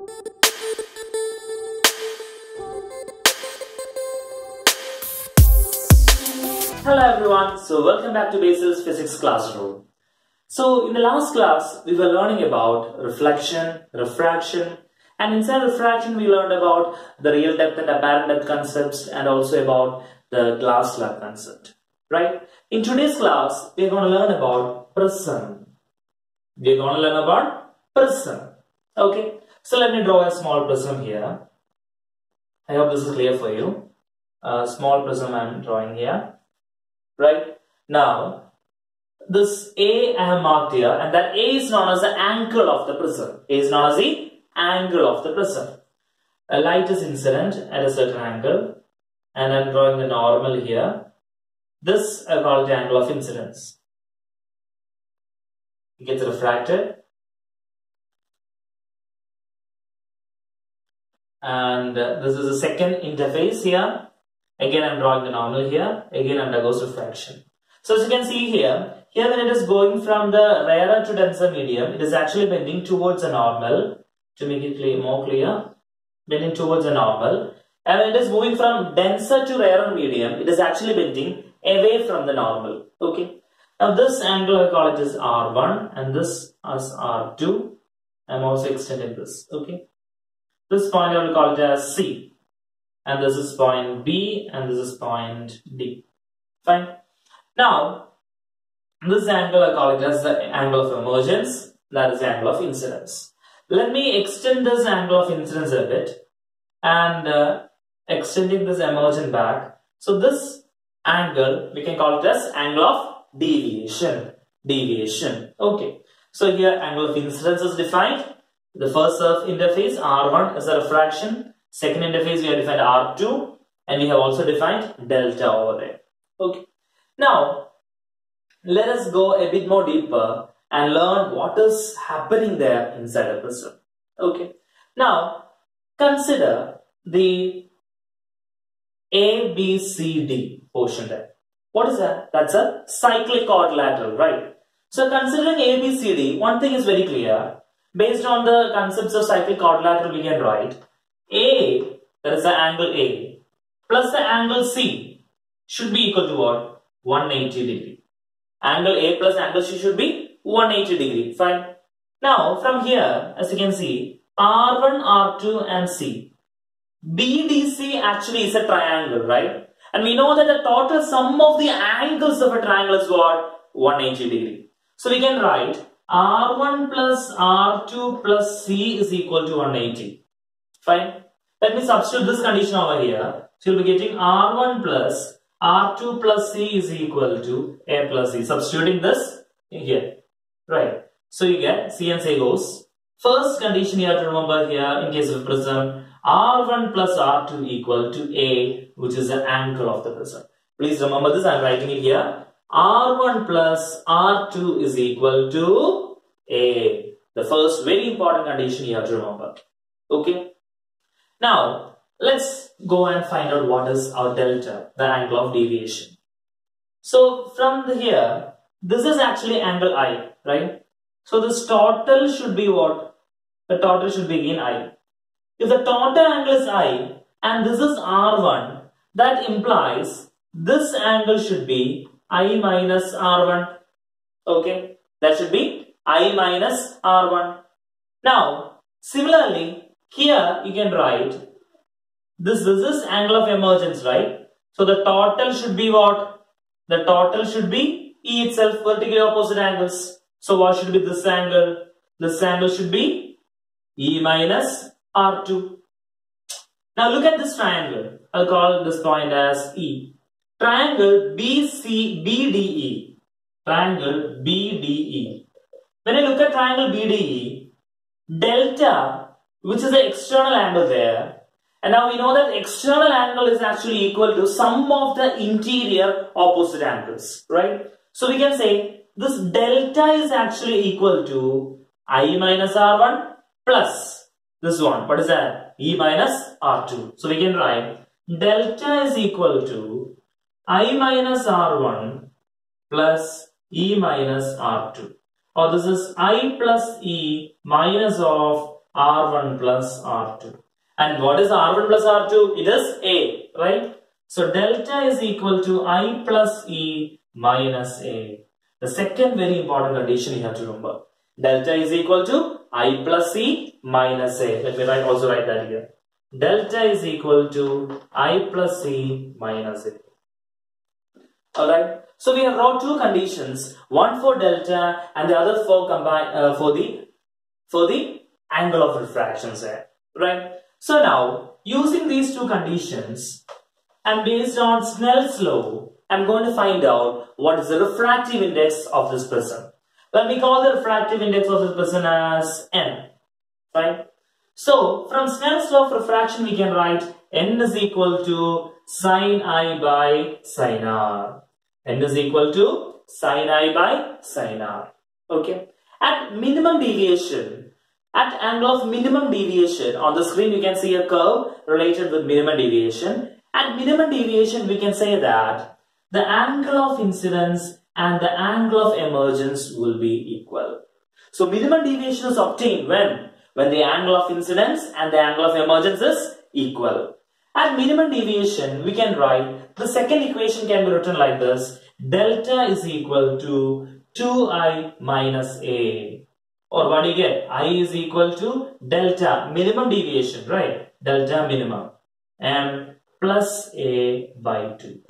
Hello everyone, so welcome back to Basil's Physics Classroom. So in the last class, we were learning about reflection, refraction, and inside refraction we learned about the real depth and apparent depth concepts and also about the glass slab concept, right? In today's class, we're going to learn about prism. We're going to learn about prism, okay? So let me draw a small prism here. I hope this is clear for you. A small prism I'm drawing here right? Now, this A I have marked here and that A is known as the angle of the prism. A is known as the angle of the prism. A light is incident at a certain angle and I'm drawing the normal here. This I call the angle of incidence. It gets refracted and this is the second interface here Again, I'm drawing the normal here. Again, undergoes refraction. So as you can see here, here when it is going from the rarer to denser medium, it is actually bending towards the normal. To make it clear, more clear, bending towards the normal. And when it is moving from denser to rarer medium, it is actually bending away from the normal. Okay. Now this angle I call it is R1 and this as R2. I'm also extending this. Okay. This point I will call it as C and this is point B and this is point D. Fine. Now, this angle I call it as the angle of emergence, that is the angle of incidence. Let me extend this angle of incidence a bit and uh, extending this emergent back. So this angle, we can call it as angle of deviation. Deviation. Okay. So here angle of incidence is defined. The first surf interface R1 is a refraction Second interface we have defined R2 and we have also defined delta over there. Okay. Now, let us go a bit more deeper and learn what is happening there inside a prism. Okay. Now, consider the ABCD portion there. What is that? That's a cyclic quadrilateral, right? So considering ABCD, one thing is very clear. Based on the concepts of cyclic quadrilateral, we can write a, that is the angle A, plus the angle C should be equal to what? 180 degree. Angle A plus angle C should be 180 degree. Fine. Now, from here, as you can see, R1, R2 and C. BDC actually is a triangle, right? And we know that the total sum of the angles of a triangle is what? 180 degree. So we can write R1 plus R2 plus C is equal to 180. Fine. Let me substitute this condition over here. So you'll be getting R1 plus R2 plus C is equal to A plus C. Substituting this here. Right. So you get C and C goes. First condition you have to remember here in case of prism. R1 plus R2 equal to A which is the angle of the prism. Please remember this. I am writing it here. R1 plus R2 is equal to A. The first very important condition you have to remember. Okay. Now, let's go and find out what is our delta, the angle of deviation. So, from the here, this is actually angle I, right? So, this total should be what? The total should be again I. If the total angle is I and this is R1, that implies this angle should be I minus R1. Okay, that should be I minus R1. Now, similarly, here you can write this, this is angle of emergence, right? So the total should be what? The total should be E itself, vertically opposite angles. So what should be this angle? This angle should be E minus R2. Now look at this triangle. I'll call this point as E. Triangle BC, BDE. Triangle BDE. When I look at triangle BDE, delta which is the external angle there. And now we know that external angle is actually equal to sum of the interior opposite angles, right? So we can say this delta is actually equal to I minus R1 plus this one. What is that? E minus R2. So we can write delta is equal to I minus R1 plus E minus R2. Or this is I plus E minus of R1 plus R2. And what is R1 plus R2? It is A, right? So delta is equal to I plus E minus A. The second very important condition you have to remember. Delta is equal to I plus E minus A. Let me write, also write that here. Delta is equal to I plus E minus A. Alright. So we have wrote two conditions, one for delta and the other for combine uh, for the for the angle of refraction there. Right. So now using these two conditions and based on Snell's law, I'm going to find out what is the refractive index of this prism. Well, we call the refractive index of this prism as n. Right. So from Snell's law of refraction, we can write n is equal to sine i by sine r n is equal to sin i by sin r. Okay. At minimum deviation, at angle of minimum deviation, on the screen you can see a curve related with minimum deviation. At minimum deviation, we can say that the angle of incidence and the angle of emergence will be equal. So minimum deviation is obtained when? When the angle of incidence and the angle of emergence is equal. At minimum deviation, we can write the second equation can be written like this. Delta is equal to 2i minus a. Or what do you get? i is equal to delta, minimum deviation, right? Delta minimum. And plus a by 2.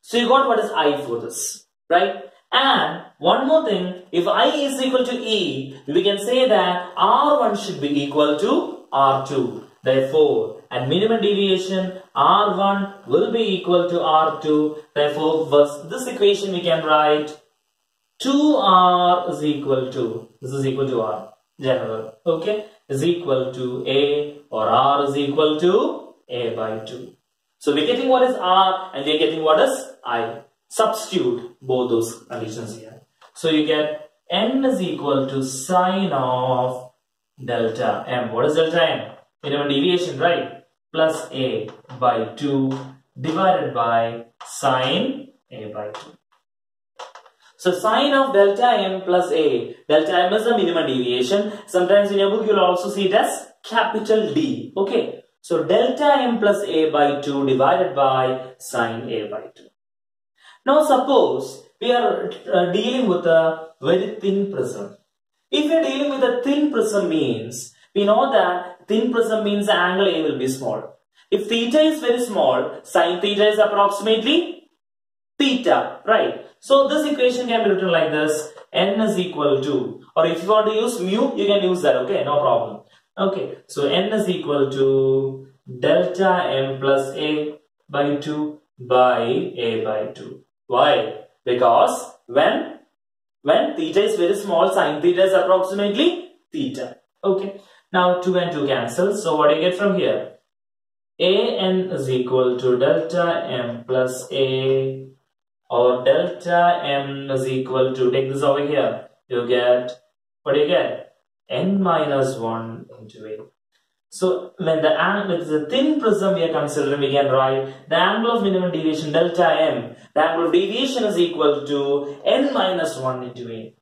So you got what is i for this, right? And one more thing, if i is equal to e, we can say that r1 should be equal to r2. Therefore, at minimum deviation, R1 will be equal to R2. Therefore, this equation we can write 2R is equal to, this is equal to R, general, okay, is equal to A or R is equal to A by 2. So we're getting what is R and we're getting what is I. Substitute both those conditions here. So you get N is equal to sine of delta M. What is delta M? Minimum deviation, right? Plus a by 2 divided by sine a by 2. So sine of delta m plus a, delta m is the minimum deviation. Sometimes in your book you will also see it as capital D. Okay. So delta m plus a by 2 divided by sine a by 2. Now suppose we are uh, dealing with a very thin prism. If we are dealing with a thin prism means we know that thin prism means angle A will be small. If theta is very small, sine theta is approximately theta, right? So this equation can be written like this, n is equal to, or if you want to use mu, you can use that, okay, no problem. Okay, so n is equal to delta m plus a by 2 by a by 2. Why? Because when, when theta is very small, sine theta is approximately theta. Okay. Now 2 and 2 cancel. So what do you get from here? an is equal to delta m plus a or delta m is equal to, take this over here, you get, what do you get? n minus 1 into a. So when the angle is a thin prism we are considering, we can write the angle of minimum deviation delta m. The angle of deviation is equal to n minus 1 into a.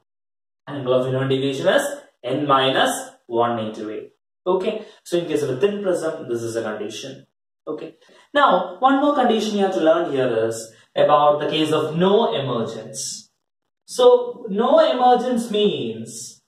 Angle of minimum deviation is n minus 1 into a. Okay, so in case of a thin prism, this is a condition. Okay, now one more condition you have to learn here is about the case of no emergence. So no emergence means,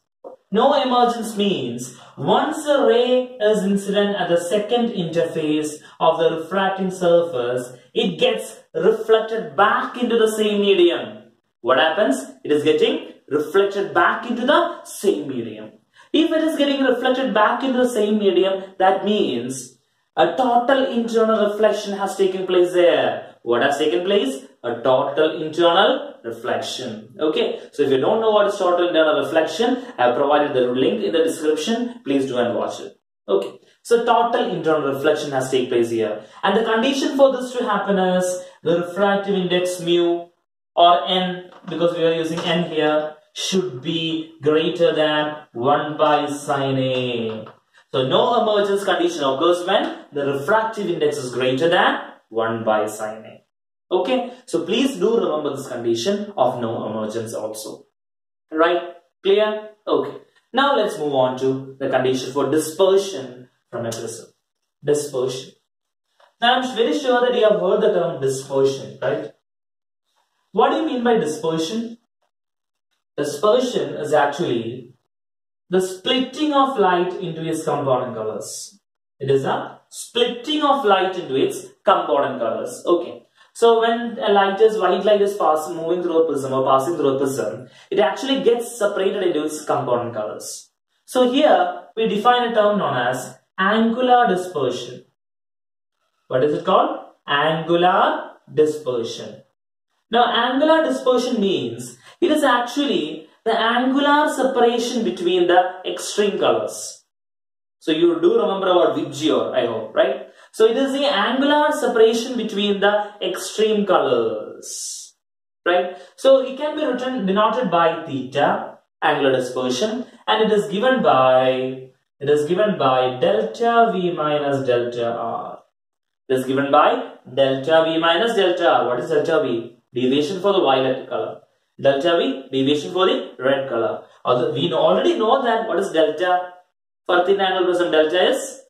no emergence means once a ray is incident at the second interface of the refracting surface, it gets reflected back into the same medium. What happens? It is getting reflected back into the same medium. If it is getting reflected back into the same medium, that means a total internal reflection has taken place there. What has taken place? A total internal reflection. Okay, so if you don't know what is total internal reflection, I have provided the link in the description. Please do and watch it. Okay, so total internal reflection has taken place here. And the condition for this to happen is the refractive index mu or n because we are using n here should be greater than 1 by sine A. So no emergence condition occurs when the refractive index is greater than 1 by sine A. Okay, so please do remember this condition of no emergence also. Right? Clear? Okay. Now let's move on to the condition for dispersion from a prism. Dispersion. Now I'm very sure that you have heard the term dispersion, right? What do you mean by dispersion? Dispersion is actually the splitting of light into its component colors. It is a splitting of light into its component colors. Okay. So when a light is white light is passing moving through a prism or passing through a prism, it actually gets separated into its component colors. So here we define a term known as angular dispersion. What is it called? Angular dispersion. Now angular dispersion means it is actually the angular separation between the extreme colors. So you do remember about VIBGYOR, I hope, right? So it is the angular separation between the extreme colors, right? So it can be written denoted by theta, angular dispersion, and it is given by it is given by delta V minus delta R. It is given by delta V minus delta R. What is delta V? Deviation for the violet color. Delta V, deviation for the red color. Also, we already know that what is delta for thin angle prism delta is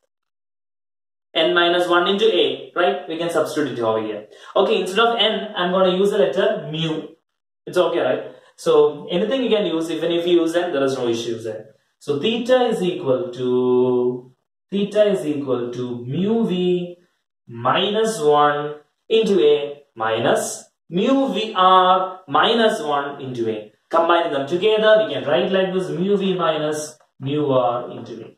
n minus 1 into a, right? We can substitute it over here. Okay, instead of n, I'm going to use the letter mu. It's okay, right? So, anything you can use, even if you use n, there is no issues there. So, theta is equal to, theta is equal to mu v minus 1 into a minus mu Vr minus 1 into A. Combining them together, we can write like this mu V minus mu R into A.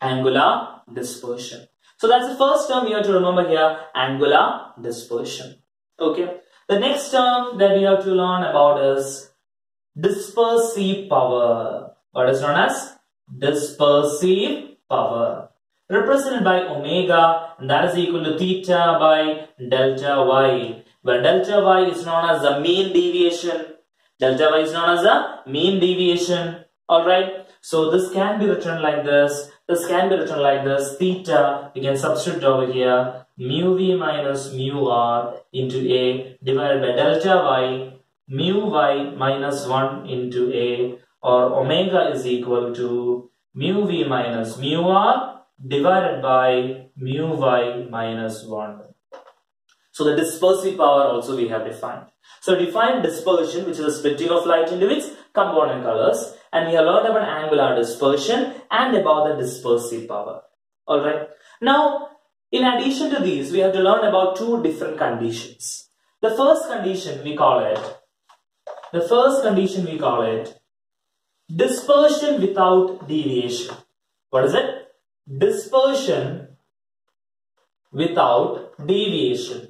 Angular dispersion. So that's the first term you have to remember here, angular dispersion. Okay. The next term that we have to learn about is dispersive power. What is known as dispersive power. Represented by omega and that is equal to theta by delta y where delta y is known as the mean deviation. Delta y is known as the mean deviation. Alright, so this can be written like this. This can be written like this. Theta, we can substitute over here. Mu v minus mu r into a divided by delta y. Mu y minus 1 into a or omega is equal to mu v minus mu r divided by mu y minus 1. So the dispersive power also we have defined. So define dispersion which is the splitting of light into its component colors and we have learned about angular dispersion and about the dispersive power. Alright. Now in addition to these we have to learn about two different conditions. The first condition we call it the first condition we call it dispersion without deviation. What is it? Dispersion without deviation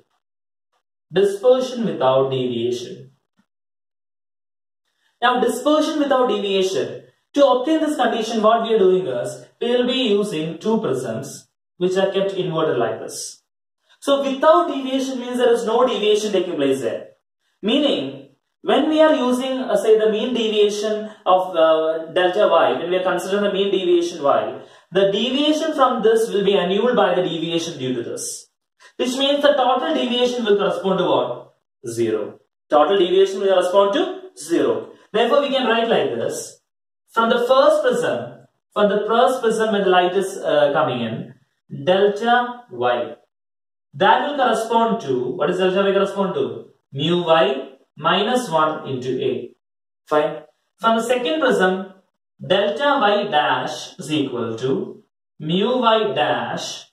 dispersion without deviation. Now dispersion without deviation. To obtain this condition what we are doing is we will be using two prisms which are kept inverted like this. So without deviation means there is no deviation taking place there. Meaning when we are using uh, say the mean deviation of uh, delta y, when we are considering the mean deviation y, the deviation from this will be annulled by the deviation due to this. Which means the total deviation will correspond to what? 0. Total deviation will correspond to 0. Therefore, we can write like this. From the first prism, from the first prism when the light is uh, coming in, delta y. That will correspond to, what is delta y correspond to? Mu y minus 1 into a. Fine. From the second prism, delta y dash is equal to mu y dash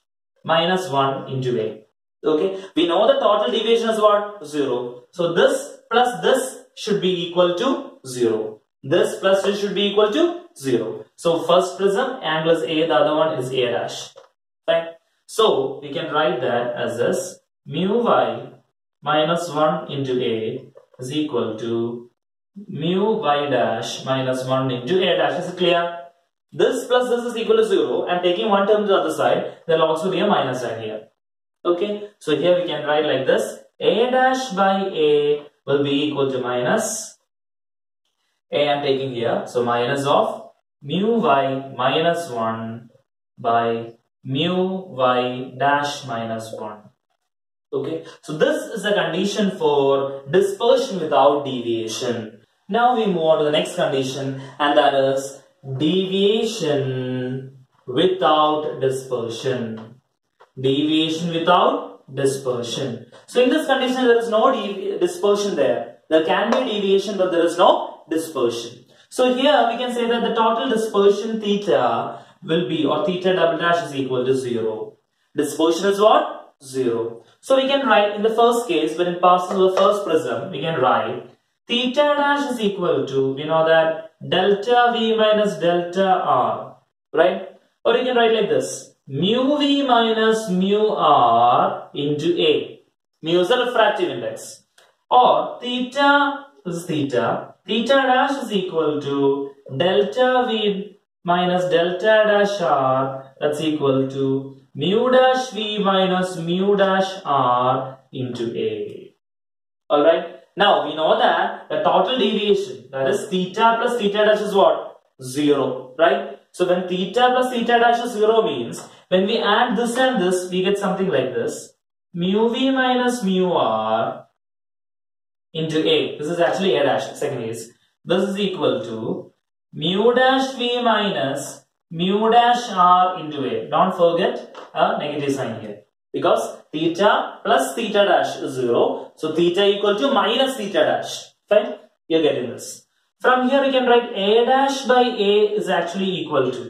minus 1 into a. Okay, we know the total deviation is what? 0. So this plus this should be equal to 0. This plus this should be equal to 0. So first prism angle is A, the other one is A dash. Fine. So we can write that as this mu y minus 1 into A is equal to mu y dash minus 1 into A dash. Is it clear? This plus this is equal to 0 and taking one term to the other side, there will also be a minus sign here. Okay, so here we can write like this. A dash by A will be equal to minus A I'm taking here. So minus of mu y minus 1 by mu y dash minus 1. Okay, so this is the condition for dispersion without deviation. Now we move on to the next condition and that is deviation without dispersion. Deviation without dispersion. So in this condition, there is no dispersion there. There can be deviation, but there is no dispersion. So here we can say that the total dispersion theta will be, or theta double dash is equal to 0. Dispersion is what? 0. So we can write in the first case, when it passes through the first prism, we can write theta dash is equal to, we know that delta V minus delta R, right? Or you can write like this, mu V minus mu R into A. Mu is the refractive index. Or theta, is theta, theta dash is equal to delta V minus delta dash R, that's equal to mu dash V minus mu dash R into A. Alright. Now we know that the total deviation that is theta plus theta dash is what? 0, right? So when theta plus theta dash is 0 means when we add this and this we get something like this. Mu v minus mu r into a. This is actually a dash, second is. This is equal to mu dash v minus mu dash r into a. Don't forget a negative sign here because theta plus theta dash is 0. So theta equal to minus theta dash. Fine? You're getting this. From here we can write a dash by a is actually equal to.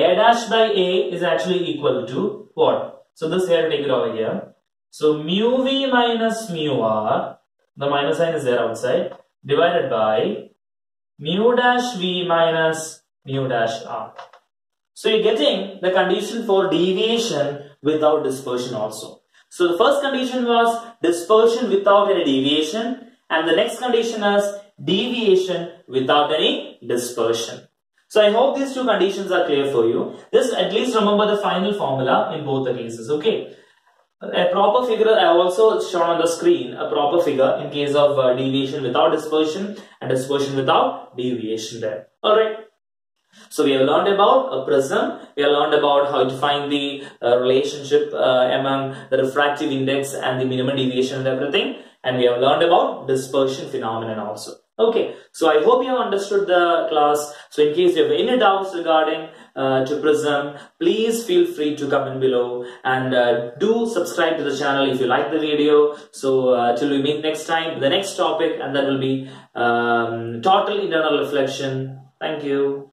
a dash by a is actually equal to what? So this here take it over here. So mu v minus mu r, the minus sign is there outside, divided by mu dash v minus mu dash r. So you're getting the condition for deviation without dispersion also. So the first condition was dispersion without any deviation and the next condition is deviation without any dispersion. So I hope these two conditions are clear for you. Just at least remember the final formula in both the cases, okay? A proper figure I also shown on the screen, a proper figure in case of uh, deviation without dispersion and dispersion without deviation there. Alright. So we have learned about a prism, we have learned about how to find the uh, relationship uh, among the refractive index and the minimum deviation and everything. And we have learned about dispersion phenomenon also. Okay, so I hope you have understood the class. So in case you have any doubts regarding uh, to Prism, please feel free to comment below and uh, do subscribe to the channel if you like the video. So uh, till we meet next time, the next topic and that will be um, total internal reflection. Thank you.